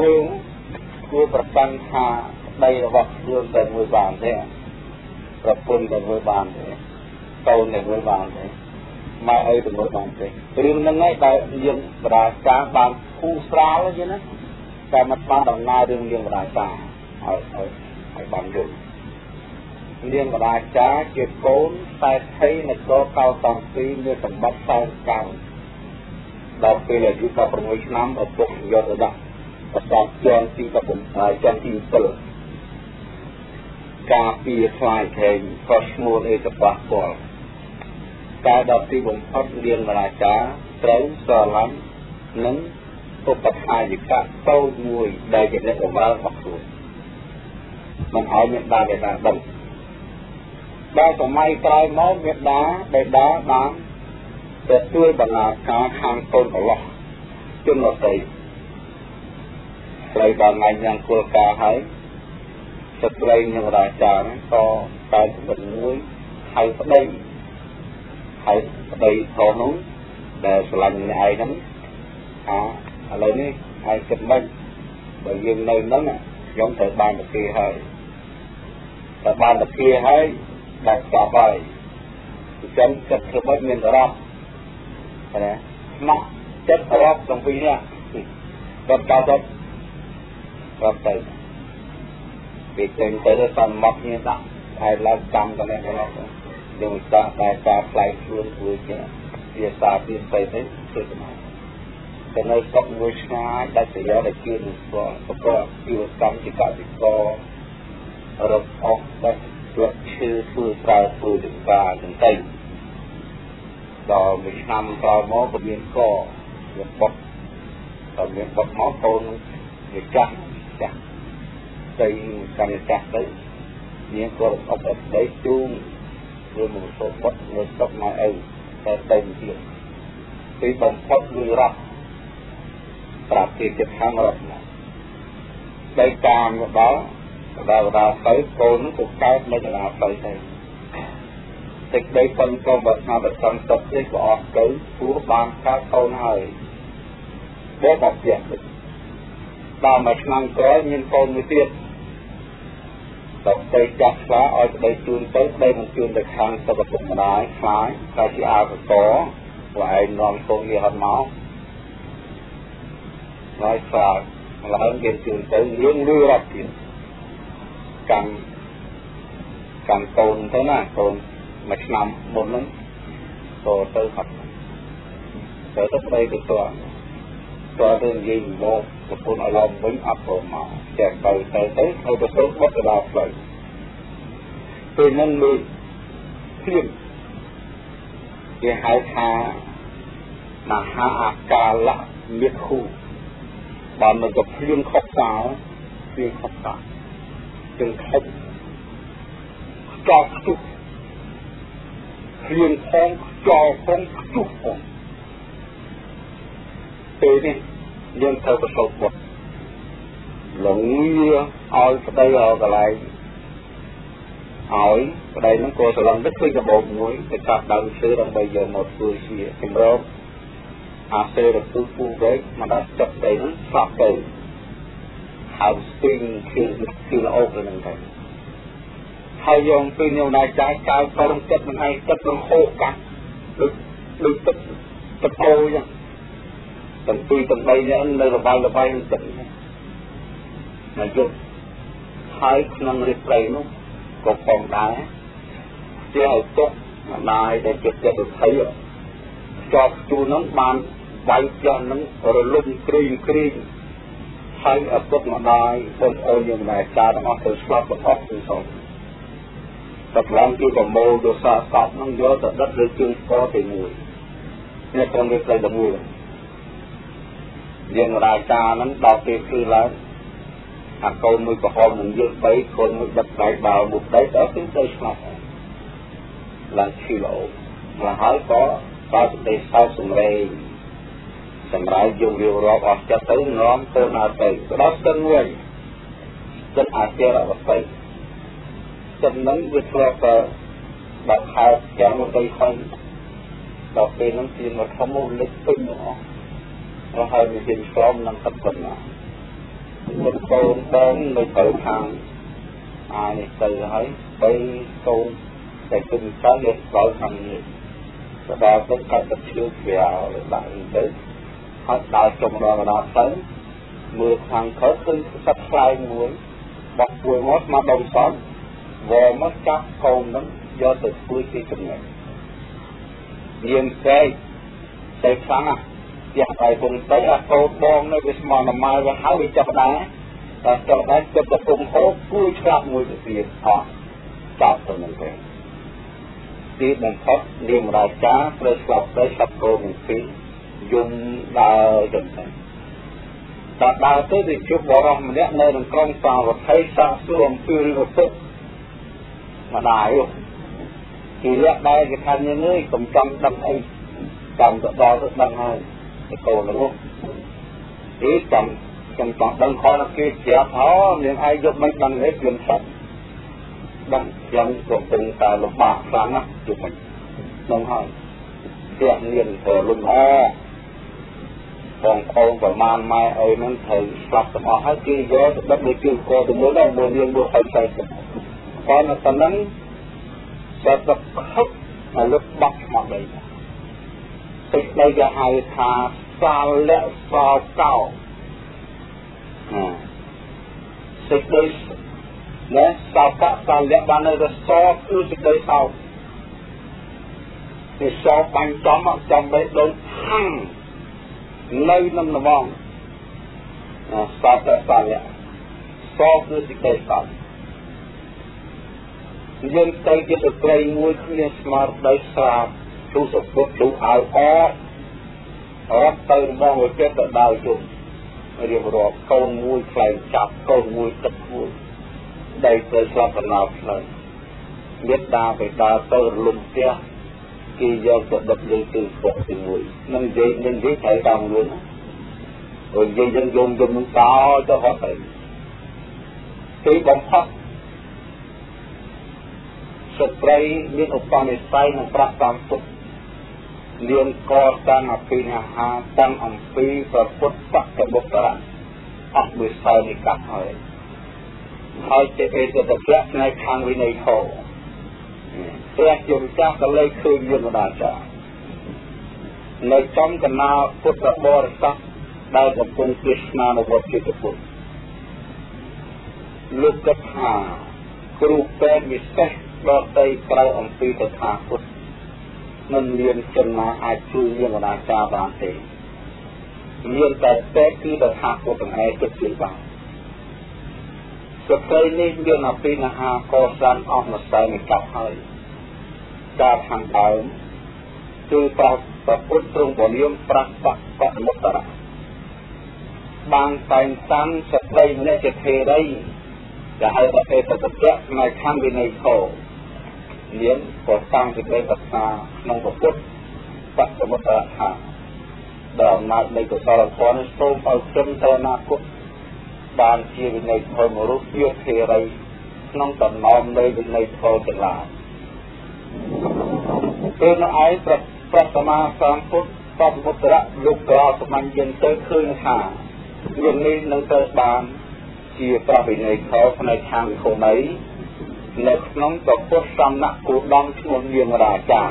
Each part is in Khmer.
ពលគួរប្រកាន់ថាដីរបស់ខ្លួនតែមួយបានទេប្រពន្ធតែមួយបានទេកូនតែមួយបានទេមកអីទៅមួយបានទេរឿងហ្នឹងឯងដែលយើងបរាការបានគូស្រាលទេណាតែមិនបានដំណើររឿងយើងបរាការឲ្យឲ្យឲ្យបានយល់នាងបរាចាជាកូនតែថៃនគរកោសំពីមានសម្បត្តិសែនកម្មដល់ពេលអាយុ16ឆ្នាំឪពុកយកទៅដាក់ ប្រកបជាន់ទី17ជាន់ទី7ការពីខ្លាយខេងក៏ឈ្មោះអេតប៉ះពាល់តែដល់ទីបំផុតនាងបរាចាត្រូវស្រឡាញ់និងឧបថាយិកៈតូចមួយដែលជាអ្នកបបាល់របស់ខ្លួនមិនឲ្យមានដាបេដាដឹងដល់សម័យក្រោយមកមេដាបេដាបានទទួលបណ្ណាការខាងកូនកន្លោះជនរតី ស្រីបានថ្ងៃញ៉ាំគោលការហើយស្ត្រីនឹងរាចាក៏តែបន្មួយហៅប្តីហៅប្តីធំនោះដែលស្រឡាញ់ម្នាក់ឯងហ្នឹងអាឥឡូវនេះហើយគិតមិនបើយើងនៅហ្នឹងខ្ញុំត្រូវបានទៅគេហើយតែបានទៅគេហើយដែលស្គាល់ហើយអញ្ចឹងគិតធ្វើមិនមានអារម្មណ៍ណាស្មោះចិត្តរកទាំងពីរនេះគាត់កោតទៅ រាប់ទៅពេលចេញទៅសំមកនេះដាក់ហើយឡើងចាំកន្លែងកន្លែងយើងចាស់តែការផ្លៃខ្លួនធ្វើជាវាសាពីស្អីទៅធ្វើទៅទៅនៅស្រុកមួយឆ្ងាយដាច់ស្រយាលដែលជានឹងស្គាល់ប្រកបជីវកម្មជាកសិកររកអស់ដាច់ស្លឹកឈើធ្វើប្រើធ្វើចង្ការចង្កៃដល់មួយឆ្នាំក្រោយមកក៏មានកវាបុតដល់មានបុតមកកូនវាចាស់ ចាស់ទៅកាន់ចាស់ទៅមានក៏អបអបដីជូងវាមកសូបុតនៅស្តុកមកអីតែទៅទៀតពីបំផុតវារត់ប្រាប់គេចិត្តខាងរត់មកដីតាមមកដល់ដល់ដល់ទៅកូនក៏កើតនៅកណ្ដាលទៅទៅសេចក្តីប៉ុនក៏បើថាបើសំទុកនេះក៏អស់ទៅព្រោះបានកើតកូនហើយបើបបជា ដល់មួយឆ្នាំក្រោយមានកូនមួយទៀតតទៅចាស់ខ្លាឲ្យប្តីជូនទៅប្តីមិនជូនទៅខាងសុខពុកម្ដាយខ្លាចថាជាអាកកពួកឯងនាំកូនវាហត់មកហើយខ្លាចឡើងគេជូនទៅលឿនលឿនរត់ទៀតកាន់កាន់កូនទៅណាកូនមួយឆ្នាំមុនហ្នឹងក៏ទៅហត់ទៅទៅប្តីទៅតើតើទៅនិយាយមក ប្រពន្ធឲ្យឡំវិញអត់ព្រមមកចែកទៅទៅទៅទៅទៅទៅបត់ទៅដល់ផ្លូវពេលហ្នឹងលើធៀបគេហៅថាមហាអាកាលៈមេខូបានមកទៅភ្លៀងខុសសោភ្លៀងខុសសោจึงខិតចោលខ្ទុះគ្រៀងផងចោលផងខ្ទុះផងពេលនេះ យើងត្រូវប្រសូតបុតលងវាឲ្យប្តីឲ្យកន្លែងឲ្យប្តីនឹងក៏ស្រឡំទៅឃើញកបោកមួយទៅកាប់ដើមឈើដើម្បីយកមកធ្វើជាចម្រោកអាសេរពុះពុះវែកមកដល់ចិត្តប្តីនឹងស្លាប់ទៅហើយស្ទីងគឺគឺល្អទៅនឹងទៅហើយយកពីនៅណាចាយកៅទៅក្នុងចិត្តនឹងឯងចិត្តនឹងហូរកាត់ដូចដូចទឹកទឹកអូចឹង ទាំងពីរទាំងបីនេះនៅរបាយរបាយទឹកណាយកហើយក្នុងរិទ្ធិព្រៃនោះក៏ផងដែរជាឲ្យទុកម្ដាយដែលជាចិត្តវិធ័យចប់ជួរនោះបានវាយចន់នឹងរលំគ្រីងគ្រីងហើយឪពុកម្ដាយបងប្អូនយើងម្ដាយចាទាំងអស់ទៅស្លាប់ទាំងអស់ទៅសោះតែខ្លងគឺប្រមូលដោយសារកប់នឹងយកទៅដិតលើជើងស្គរទី1នេះក្រុមវាផ្សេងទី1 រៀងរាយការហ្នឹងដល់ពេលគឺឡើងអាកូនមួយក្រហមនឹងយកបីកូនមួយបិទដៃបាល់មួយដៃដល់គឺទៅស្លាប់ឡើងឈឺល្អមកហើយក៏បើប្រទេសសោកសម្រេងសម្រាប់យើងរៀបរាប់អស់ចិត្តទៅនាំទៅណាទៅដល់ស្ទឹងវិញស្ទឹងអាសៀរអវស័យស្ទឹងហ្នឹងវាធ្លាប់ទៅដល់ខែយ៉ាងមួយទៅខុនដល់ពេលហ្នឹងវាមកធំមកលិចពេញទាំងអស់ ហើយហើយមានជាស្រោមនឹងទឹកប៉ុណ្ណាកូនបងនៅទៅខាងអានេះទៅហើយបីកូនតែគុំទៅយកដល់ខាងនេះទៅដល់ទៅកាត់ទៅជឿវាដាក់ទៅហើយដល់ចុងដល់ដល់ទៅមើលខាងខើឃើញសត្វខ្លែងមួយបោះពួយមកមកដុំសតវល់មកចាប់កូននឹងយកទៅធ្វើជាចំណេញមានតែតែខ្លាំងណាស់ ផ្ទះហើយពុំទៅអាកោតបងនៅវាស្មោះនម៉ាល់វាហើយវាចាប់ដែរតែចាប់ដែរចិត្តកំពុងហូបគួយឆ្លាប់មួយទៅទៀតអស់ចាប់ទៅនឹងទេទីបំផុតនាមរាជាត្រូវស្លាប់ទៅស្លាប់កូននឹងពីរយំដើរទៅតែដើរទៅទៅជួបបរិសម្នាក់នៅក្នុងក្រុងសាវត្ថីសាកសួរអំពីរឿងឪពុកម្ដាយគេលាក់ដែរគេថាញើយកុំចាំដឹងអីចាំទៅដល់ទៅដឹងហើយ កូននោះគេចាំចាំចង់ដឹងខនគេប្រាប់ហោនាងឯងយកមិនដឹងទេខ្ញុំសត្វដឹងយ៉ាងកំពុងតែលំបាកខ្លាំងណាស់ជុំវិញនឹងហើយផ្ទះមានទៅលំអបងប្អូនប្រមាណម៉ែអីហ្នឹងត្រូវស្លាប់ទាំងអស់ហើយគេយកទៅដឹកទៅជួកទៅមួយដល់មួយនាងមួយហើយតែប៉ុន្តែប៉ុណ្ណឹងសត្វខឹកឲ្យលុបបាត់មកដីសេ ចក្តីគេហៅថាសាលៈសោកោសេចក្តីណាសោកសាលៈបាននៅទៅសោគឺសេចក្តីសោកគេសោបាញ់ចំចំបីដូចហាំងនៅនឹងនំងសោកសាលៈសោគឺសេចក្តីសោកយើងទៅជាស្ត្រីមួយគ្មានស្មារតីស្រាប ទូសពុតទូអើអអត់ទៅមកមួយចិត្តទៅដល់ជុំរៀបរាប់កូនមួយខ្លែងចាប់កូនមួយទឹកមួយដៃទៅស្លាប់កណ្ដោផ្លូវមេត្តាបិតាទៅរលំផ្ទះគេយកទៅដឹកលើគឺពុកទីមួយនឹងនិយាយនឹងនិយាយត្រូវតាមខ្លួនអូនិយាយយើងយំយំនឹងតោទៅហត់ទៅទីបំផុតស្ត្រីមានឧបនិស្ស័យនឹងប្រាក់តាមទុក មានកសាងអភិនិហាតាំងអំពីប្រពុតបកបុត្រៈអស់មួយសោនិកៈហើយហើយជាអេតតភៈផ្នែកខាងវិន័យធម៌ព្រះយមចាស់ក៏លេចឃើញមានម្ដាចានៅចំកណាពុទ្ធបរិស័ទដែលកំពុងទេសនានៅវត្តជាពុទ្ធលោកកថាគ្រូពេទ្យវិសេសដតីក្រៅអំពីតថាគត មិនមានចំណណាអាចជួយយើងអាចារ្យបានទេមានតែតែគឺតថាគតឯងគិតជួយបានស្ត្រីនេះមានអភិនហាកសានអស់ម្សិលនេះកាប់ហើយការខាងដើមគឺប្រប្រពុតទ្រង់ពលាមប្រាក់បកបមុត្តរៈបានតែងតាំងស្ត្រីម្នាក់ជាធេរីដែលហៅថាអេតតពៈផ្នែកខាងវិន័យធម៌ មានក៏តាំងសេចក្តីប្រាថ្នាក្នុងពុទ្ធបច្ចុប្បន្នថាដល់អំណាចនៃកុសលធម៌នេះសូមឲ្យត្រឹមទៅអនាគតបានជាវិន័យធម៌រូបជាធេរីក្នុងតំណមនៃវិន័យធម៌ទាំងឡាយពេលនោះឯងប្រប្រតមាសង្ឃពុទ្ធបពុទ្ធរៈលោកក្រសម្ាញ់យើងទៅឃើញថាយើងនេះនឹងត្រូវបានជាប្រវិន័យខោផ្នែកខាងវិខុណី នៅក្នុងប្រពុតសំណាក់គូដំឈ្មោះនាងរាចា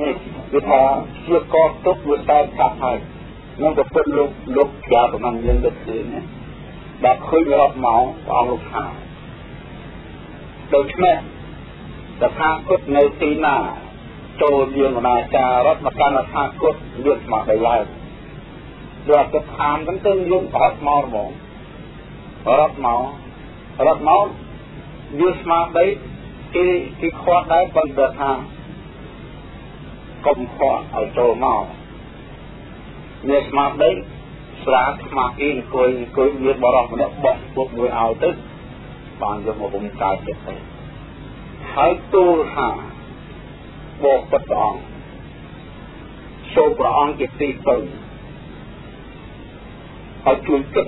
នេះគឺថាជាកទុកវាតែកាត់ហើយនឹងប្រពុតលោកលោកជាប្រមាណយើងទៅឃើញណាដល់ឃើញរត់មកព្រះអង្គលោកថាដូច្នេះតថាគតនៅទីណាចូលយាមនាចារត់មកកាន់តថាគតមានស្មារតីឡើងដូចទៅខាមហ្នឹងទៅយើងប្រត់មកហ្មងរត់មករត់មក វាស្មារតីគេគេខ្វាត់ដែរប៉ុន្តែថាកុំខ្វាត់ឲ្យចូលមកវាស្មារតីស្រាខ្មាស់អ៊ីអង្គុយអង្គុយមានបរោះម្នាក់បោះពុកមួយឲ្យទៅបានយកមកបង្កើតចិត្តទៅហើយទូលថាបកពុទ្ធព្រះអង្គចូលព្រះអង្គជាទីពឹងហើយជួយគិត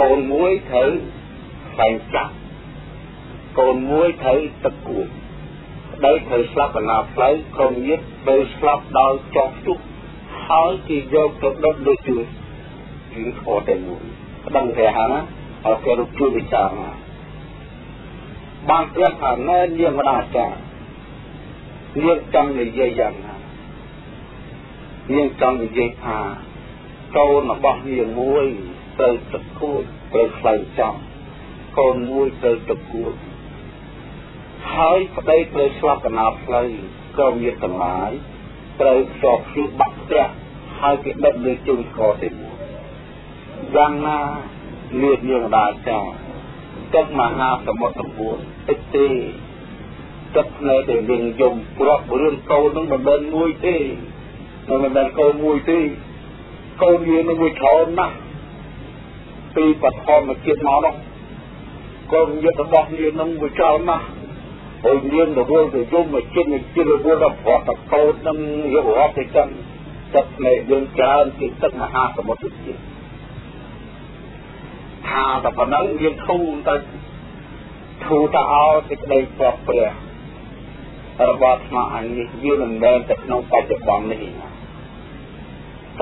កូនមួយត្រូវ ខ្លែងចាប់កូនមួយត្រូវទឹកគួយប្តីត្រូវស្លាប់បណ្ណាផ្លូវក្រុមញាតិទៅស្លាប់ដោយចោះជុះហើយគេយកទៅដុតដូចជួយជាខតែមួយប្តឹងព្រះហាណាហើយគេរូបជួយពិចារណាបានព្រះថាណែនាងម្ដាចានាងចង់និយាយយ៉ាងណានាងចង់និយាយថាកូនរបស់នាងមួយត្រូវប្រកួតត្រូវខ្លាំងចំ កូនមួយត្រូវប្រកួតហើយប្តីត្រូវឆ្លាប់កណោផ្លូវក៏មានទាំងឡាយត្រូវខ្សោខ្លួនបាក់ផ្ទះហើយគេដឹកលើជើងស្គរទេយ៉ាងណាលៀបនាងដាចាទឹកមហាសមុទ្រសម្បូរតិចទេទឹកនៅតែយើងយំព្រាប់រឿងកូននឹងមិនមែនមួយទេមិនមែនកូនមួយទេកូនវានឹងមួយច្រើនណាស់ពីបឋមជាតិមកនោះ កូនយុទ្ធរបស់វានឹងមួយច្រើនណាស់ហើយមានរវល់ទៅយំមកចិត្តមកចិត្តរវល់ដល់ប្រត់តកោតនឹងយករត់ទៅចឹងទឹកនៃយើងច្រើនជាទឹកមហាសមុទ្រជាតិថាតែប៉ុណ្ណឹងយើងធូរទៅធូរទៅឲ្យសេចក្តីព្រះព្រះរបស់ស្មោះអញនេះវាមិនមែនតែក្នុងបច្ចុប្បន្ននេះណា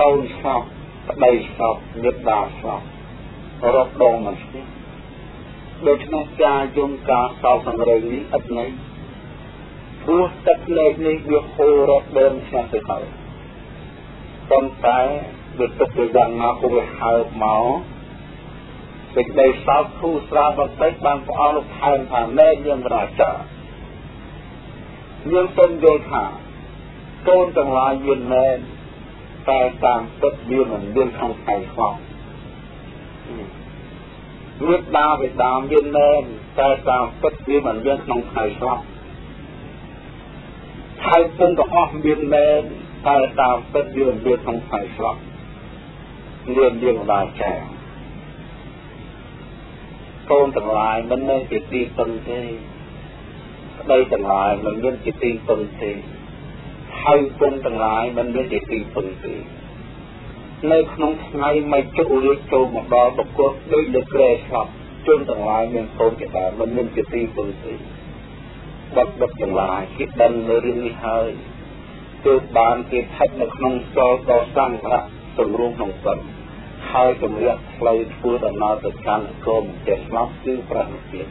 កូនស្លាប់ប្តីស្លាប់មេត្តាស្លាប់រកដងមិនស្គាល់ ដូច្នេះការយំការសោកសង្រេងនេះឥតន័យព្រោះទឹកលេខនេះវាហូររត់ដើមឆ្លាស់ទៅហើយប៉ុន្តែវាទុកទៅយ៉ាងណាក៏វាហើបមកសេចក្តីសោកធូរស្រាលបន្តិចបានព្រះអង្គថែមថាណែយើងរាចាយើងសូមយល់ថាកូនទាំងឡាយមានមែនតែតាមពិតវាមិនមានក្នុងខៃខ្វ ល់វាដាវេដាមានមែនតែតាមពិតវាមិនមានក្នុងខៃខ្វល់ខៃពុំទាំងអស់មានមែនតែតាមពិតវាមិនមានក្នុងខៃខ្វល់មានយើងដាចាកូនទាំងឡាយមិនមែនជាទីពឹងទេប្តីទាំងឡាយមិនមានជាទីពឹងទេហើយគុំទាំងឡាយមិនមានជាទីពឹងទេ នៅក្នុងថ្ងៃមិនជុលចូលមកដល់បកុសដូចលើក្រែស្លាប់ជនទាំងឡាយមានកូនជាដើមមិនមានជាទីពឹងទេបាត់ដឹកទាំងឡាយគេដឹងនៅរឿងនេះហើយទើបបានគេថិតនៅក្នុងសល់ដល់សង្ឃៈសម្រួមក្នុងសិនហើយគម្រាកផ្លូវធ្វើដំណើរទៅកាន់គោមជាស្លាប់គឺប្រតិភាព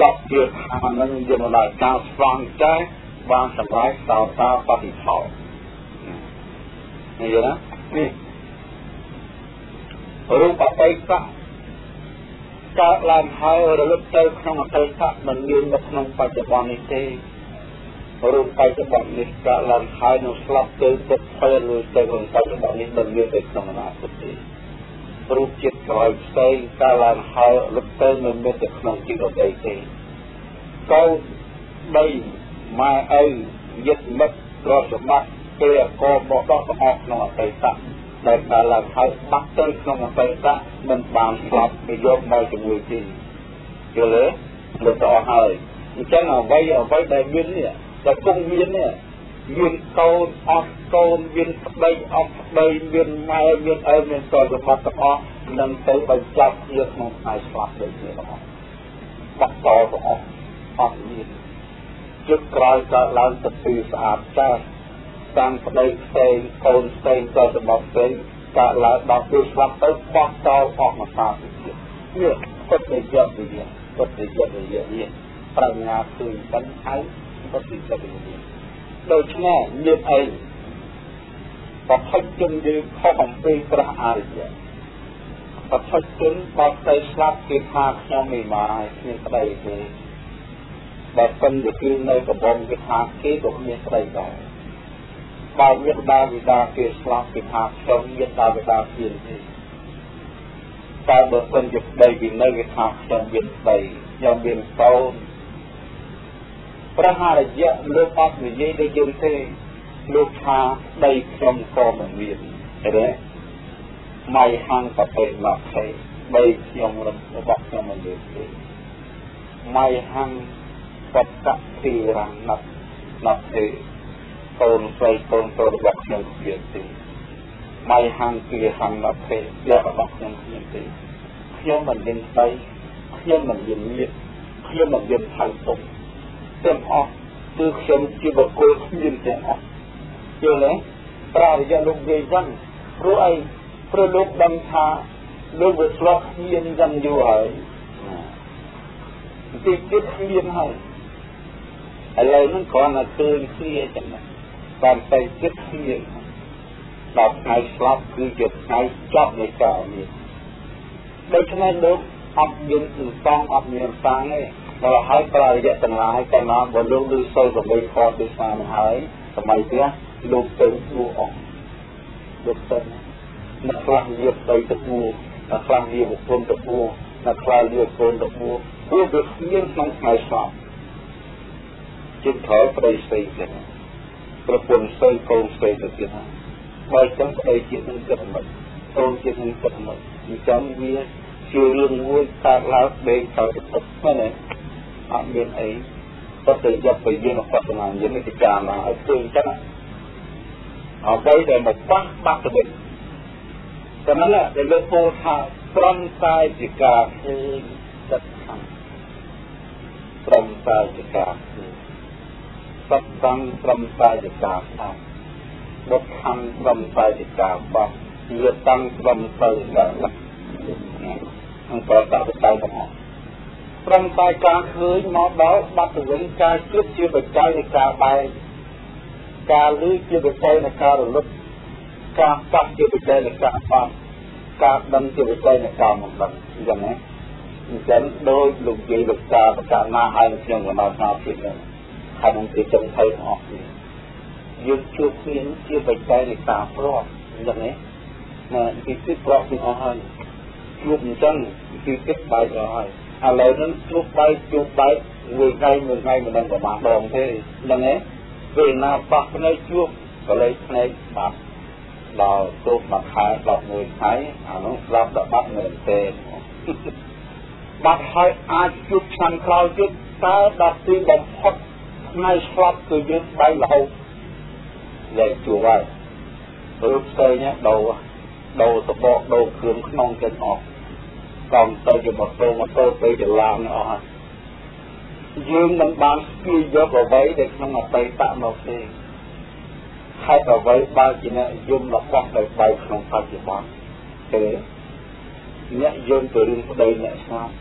ចប់ជាថានឹងយកមកដល់ការស្វងចេះបានសម្រេចសោតាបតិផលនេះណា នេះរូបអតីតកើតឡើងហើយរលឹកទៅក្នុងអតីតមិនមាននៅក្នុងបច្ចុប្បន្ននេះទេរូបបច្ចុប្បន្ននេះកើតឡើងហើយនឹងស្លាប់ទៅទឹកផលលុយទៅក្នុងបច្ចុប្បន្ននេះមិនមានទៅក្នុងអនាគតទេរូបជាតិក្រោយផ្សេងកើតឡើងហើយលឹកទៅមិនមានទៅក្នុងជីវិតអីទេកោបីម៉ែឪយិត្តមិត្តទ្រព្យសម្បត្តិ គេកោបដោះទាំងអស់ក្នុងអតីតដែលកើតឡើងហើយបាត់ទៅក្នុងអតីតមិនបានស្លាប់ទៅយកមកជាមួយទេយល់ទេលើតអស់ហើយអញ្ចឹងអ្វីអ្វីដែលមាននេះដែលគង់មាននេះមានកូនអស់កូនមានប្តីអស់ប្តីមានម៉ែមានឪមានតរសម្បត្តិទាំងអស់នឹងទៅបញ្ចប់គ្នាក្នុងថ្ងៃស្លាប់ដូចគ្នាទាំងអស់បាត់តទាំងអស់អស់មានជឹកក្រោយកើតឡើងទៅពីស្អាតចាស់ តាមប្តីផ្សេងកូនផ្សេងតរសម្បត្តិផ្សេងកើតឡើងដល់ពេលស្លាប់ទៅបោះតអស់មកសាទៅទៀតនេះពុទ្ធយត្តវិញ្ញាពុទ្ធយត្តវិញ្ញានេះប្រាជ្ញាឃើញប៉ុណ្ណឹងពុទ្ធយត្តវិញ្ញាដូច្នេះមានអីប្រផិតជនយើងខុសអំពីព្រះអរិយប្រផិតជនបើស្ដីស្លាប់គេថាខ្ញុំមិនមកគ្មានប្តីទេបើប៉ុនទៅគឺនៅកំបងគេថាគេក៏មានប្តីដែរ បើមានដាវិដាគេស្លាប់គេថាខ្ញុំមានដាវិដាទៀតទេតែបើសិនជាប្តីគេនៅគេថាខ្ញុំមានប្តីខ្ញុំមានកូនព្រះហរិយៈលោកអត់និយាយដូចយើងទេលោកថាដីខ្ញុំក៏មិនមានទេម៉ៃហាំងបបេមកទេដីខ្ញុំរបស់ខ្ញុំមិនមានទេម៉ៃហាំងបតៈទីរណិតណត់ទេ កូនស្រីកូនប្រុសរបស់ខ្ញុំទៀតទេម៉ៃហាំងគីហាំងណត់ទេយករបស់ខ្ញុំទៀតទេខ្ញុំមិនមានស្ដីខ្ញុំមិនមានមានខ្ញុំមិនមានថៃទុកទាំងអស់គឺខ្ញុំជាបុគ្គលគ្មានទាំងអស់យល់ទេប្រើរយៈលោកនិយាយចឹងព្រោះអីព្រោះលោកដឹងថាលោកវាឆ្លោះគ្នាយ៉ាងយូរហើយទីទៀតគ្នាហើយឥឡូវហ្នឹងគ្រាន់តែឃើញគ្នាចឹង តាមតែចិត្តគ្នាដល់ថ្ងៃស្លាប់គឺជាថ្ងៃចប់នៃការនេះដូច្នេះលោកអត់មានសន្សំអត់មានសាំងទេដល់ហើយប្ររយៈទាំងឡាយកាលណាបើលោកឮសូរសម្លេងខតដូចស្មានឹងហើយសម័យទៀតលោកទៅជួអស់លោកទៅអ្នកខ្លះនិយាយទៅទៅជួអ្នកខ្លះនិយាយបុគ្គលទៅជួអ្នកខ្លះនិយាយកូនទៅជួព្រោះវាគ្មានក្នុងថ្ងៃស្លាប់ជិតត្រូវប្តីស្អីទៀត ប្រពន្ធស្អីកូនស្អីទៅទៀតហើយបើចឹងប្តីជានឹងគិតមិនកូនជានឹងគិតមិនអញ្ចឹងវាជារឿងមួយកើតឡើងដេកទៅទឹកហ្នឹងអត់មានអីតែទៅយកទៅយើងអត់ស្មានយើងនេះចាមកឲ្យឃើញចឹងអ្វីដែលមកប៉ះបាក់ទៅវិញតែមិនដែលលើពោលថាត្រង់តែជាការឃើញចិត្តខាងត្រង់តែជាការឃើញ សត្វតាំងត្រង់តែជាការខាងបុកខាងត្រង់តែជាការបោះវាតាំងត្រង់ទៅដល់អង្គតបតៃទាំងអស់ត្រឹមតែការឃើញមកដល់បាត់ទៅវិញការជួបជាបច្ច័យនៃការបែកការលឺជាបច្ច័យនៃការរលឹកការស្ដាប់ជាបច្ច័យនៃការបាត់ការដឹងជាបច្ច័យនៃការមិនដឹងអញ្ចឹងណាអញ្ចឹងដោយលោកយាយលោកតាប្រកាសណាហើយខ្ញុំកណ្ដោថាទៀតហ្នឹង ហើយនឹងគេចង់ថៃទាំងអស់គ្នាយើងជួបគ្នាជាបច្ច័យនៃការប្រត់អញ្ចឹងណាណាគេគិតប្រត់ទាំងអស់ហើយជួបអញ្ចឹងគឺគិតបែកអស់ហើយឥឡូវហ្នឹងជួបបែកជួបបែកមួយថ្ងៃមួយថ្ងៃមិនដឹងប្រហែលដងទេដឹងទេពេលណាបោះភ្នែកជួបក៏លេខភ្នែកបាត់ដល់ជួបមួយខែ11ថ្ងៃអានោះស្លាប់ដល់បាត់មែនទេបាត់ហើយអាចជួបឆ្នាំក្រោយទៀតតែដល់ទីបំផុត ថ្ងៃស្លាប់គឺយើងបែករហូតលេខជួបហើយរូបផ្សេងណាដោដោសបកដោគ្រឿងក្នុងចេញអស់កំទៅជាម៉ូតូម៉ូតូទៅចលានអស់ហើយយើងមិនបានស្គាល់យកអ្វីដែលក្នុងអតីតមកទេហេតុអ្វីបើជាអ្នកយំរបស់ដោយបែកក្នុងបច្ចុប្បន្នទេអ្នកយំទៅរឿងប្តីអ្នកស្នាប់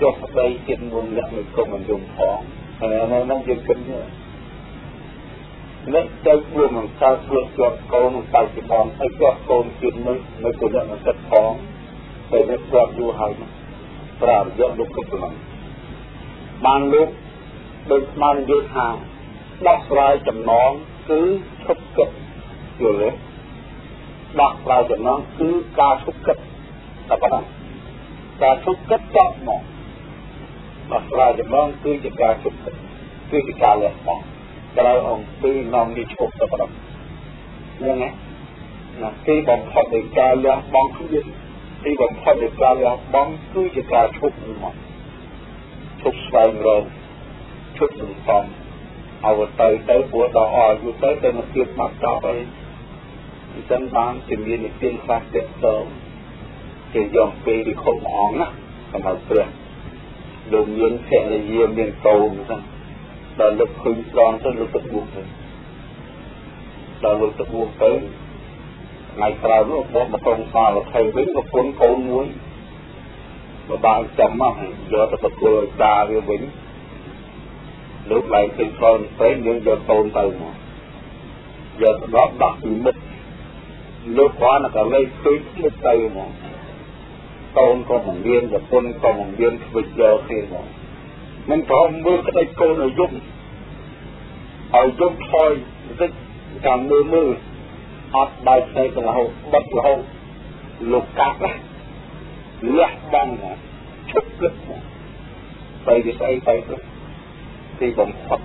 ចុះប្តីទៀតមុនអ្នកមិនគុំមិនយំផង ហើយនៅនោះយើងគិតនេះអ្នកទៅព្រមនឹងកើតព្រោះជាប់កូនបច្ចុប្បន្នហើយជាប់កូនទៀតនេះនៅគណៈមិនគិតផងតែវាស្គាល់យូរហើយប្រើរយៈលោកគ្រប់ក្នុងបានលោកដូចស្មាននិយាយថាដោះស្រាយចំណងគឺឈប់គិតយល់ទេដោះស្រាយចំណងគឺការឈប់គិតតែប៉ុណ្ណឹងការឈប់គិតតបមក ដោះស្រាយចំណងគឺជាការឈប់គិតគឺជាការលះបង់ត្រូវអង្គពីនាំនេះឈប់តែប៉ុណ្ណឹងហ្នឹងណាណាទីបំផុតនៃការលះបង់គឺទីបំផុតនៃការលះបង់គឺជាការឈប់មកឈប់ស្វែងរកឈប់សន្សំឲ្យទៅទៅព្រោះដល់អាយុទៅទៅមកទៀតមកចប់អីអញ្ចឹងបានជាមាននិទានខ្លះទៀតទៅគេយកពេលវិខុមួយអង្គណាសម្រាប់ព្រះ លោកមានភរិយាមានកូនចឹងដល់លោកឃើញស្រងទៅលោកទៅបួសទៅដល់លោកទៅបួសទៅថ្ងៃក្រោយនោះបងមកកងសាលថៃវិញប្រពន្ធកូនមួយបបានចាំមកយកទៅប្រគល់ឲ្យតាវាវិញលោកឡើងពេញកូនពេញយើងយកកូនទៅមកយកដបដាក់ពីមិត្តលោកគាត់ក៏លេខពេញមុខទៅមក កូនក៏មិនមានប្រពន្ធក៏មិនមានធ្វើយកគ្នាមកមិនព្រមមើលក្តីកូនឲ្យយំឲ្យយំថយបន្តិចចាំមើលមើលអត់បើកផ្ទៃទៅរហូតបិទរហូតលោកកាត់ណាលះបង់ឈប់គិតទៅវាស្អីទៅទីបំផុត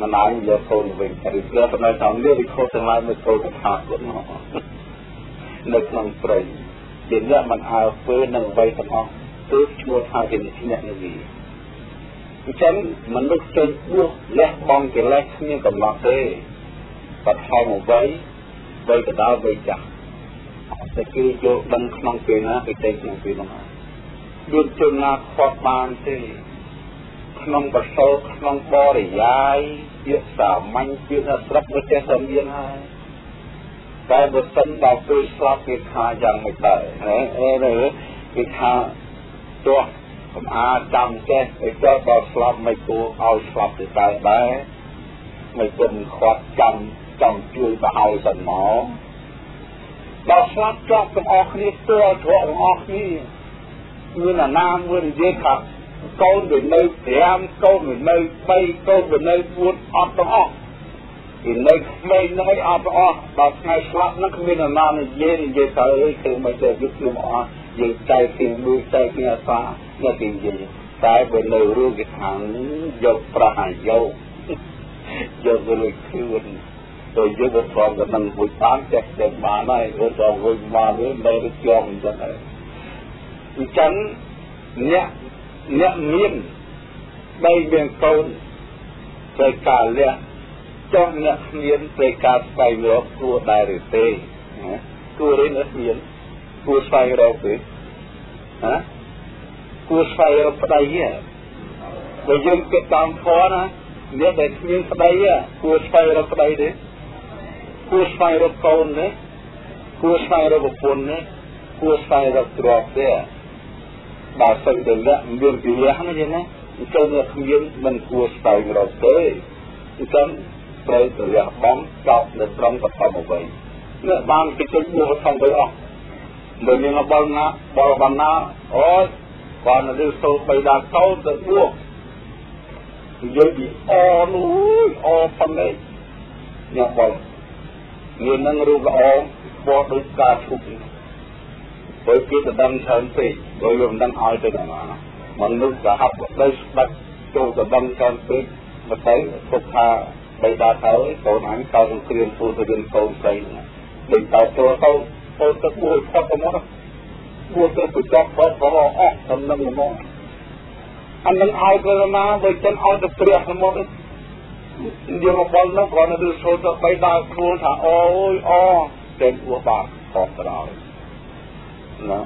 មិនអាចយកកូនវិញឬគឺសម្រាប់តាមលឿនវិខុសទាំងឡាយមកចូលទៅថាគាត់មកនៅក្នុងព្រៃ ជាអ្នកមិនអើធ្វើនឹងអ្វីទាំងអស់គឺឈ្មោះថាជាអ្នកនេះអញ្ចឹងមនុស្សចេញបួសលះបង់កិលេសគ្មានកំណត់ទេបឋមអ្វីវ័យកដាលវ័យចាស់តែគេយកដឹងក្នុងពេលណាគេតែក្នុងពេលនោះដូចជនណាខ្វះបានទេក្នុងប្រសោក្នុងបរិយាយជាសាមញ្ញជាស្រុកប្រទេសសំមានហើយ តែបើសិនដល់ពេលស្លាប់គេថាយ៉ាងមិនដែរអឺគេថាទោះកំអាចាំចេះទៅចោលដល់ស្លាប់មិនគួរឲ្យស្លាប់ទៅតែដែរមិនគុំខាត់ចាំចង់ជួយទៅឲ្យសិនមកដល់ស្លាប់ចប់ទាំងអស់គ្នាស្ទើរត្រកទាំងអស់គ្នាមានអាណាមួយនិយាយថាកូនវានៅ5កូនវានៅ3កូនវានៅ4អត់ទាំងអស់ វានៅក្មេងនៅអត់ទាំងអស់ដល់ថ្ងៃស្លាប់នឹងគ្មានអាណានិយាយនិយាយថាអើយគឺមិនទៅយុទ្ធខ្ញុំអស់យើងចែកពីមួយចែកពីអាសានៅទីនិយាយតែបើនៅរួមគេថាយកប្រាស់យកយកទៅលើខ្លួនទៅយកទៅព្រមទៅនឹងមួយតាមចេះចេះបានហើយឬក៏វិញបានឬនៅទៅជាប់អញ្ចឹងហើយអញ្ចឹងអ្នកអ្នកមានបីមានកូនត្រូវការលះ ចុះអ្នកគ្មានត្រូវការស្វែងរកគួរដែរឬទេគួររៀនអត់មានគួរស្វែងរកទេណាគួរស្វែងរកប្តីហ៎បើយើងគិតតាមធម៌ណាអ្នកដែលគ្មានប្តីគួរស្វែងរកប្តីទេគួរស្វែងរកកូនទេគួរស្វែងរកប្រពន្ធទេគួរស្វែងរកទ្រព្យទេបើសិនជាអ្នកមានវិរៈណាយណាអញ្ចឹងអ្នកគ្មានមិនគួរស្វែងរកទេអញ្ចឹង ត្រូវទៅលះបង់ចោលនៅត្រង់បឋមអ្វីអ្នកបានគេជួយបួសធំទៅអស់បើមានបលណាបលបណ្ណាអូយគាត់នៅលើសូបីដាកោទៅបួសនិយាយពីអនោះអប៉ុណ្ណេះអ្នកបលមាននឹងរូបល្អបោះដូចការឈប់បើគេទៅដឹងច្រើនពេកបើយើងមិនដឹងឲ្យទៅដល់ណាមនុស្សសហបដោយស្ដាច់ចូលទៅដឹងច្រើនពេកមកទៅគាត់ថា បីដាទៅកូនអញកោសង្គ្រាមពូទៅរៀនកូនស្រីដូចតើចូលទៅទៅទៅបួសផុតទៅមកបួសទៅទៅចប់បើក៏អស់ដំណឹងមកអានឹងឲ្យទៅណាបើចិនឲ្យទៅព្រះមកយើងមកបលនោះគ្រាន់តែចូលទៅបីដាខ្លួនថាអូយអតែបួសបាក់ខុសក្រោយណា